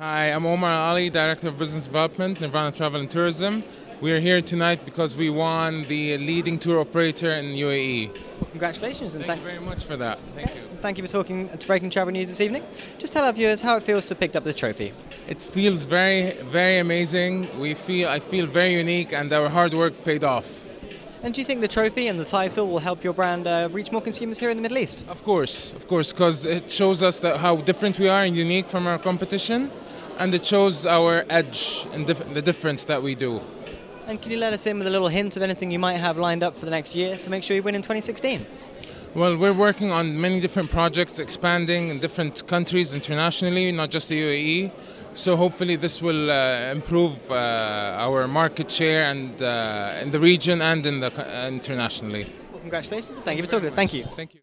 Hi, I'm Omar Ali, Director of Business Development, Nirvana Travel and Tourism. We are here tonight because we won the leading tour operator in UAE. Congratulations and thank, thank you very much for that. Thank you. Thank you for talking to Breaking Travel News this evening. Just tell our viewers how it feels to have picked up this trophy. It feels very, very amazing. We feel, I feel very unique, and our hard work paid off. And do you think the trophy and the title will help your brand uh, reach more consumers here in the Middle East? Of course, of course, because it shows us that how different we are and unique from our competition, and it shows our edge and dif- the difference that we do. And can you let us in with a little hint of anything you might have lined up for the next year to make sure you win in 2016? Well, we're working on many different projects, expanding in different countries internationally, not just the UAE. So hopefully this will uh, improve uh, our market share and uh, in the region and in the internationally. Well, congratulations! Thank you for talking. Thank you. Thank you.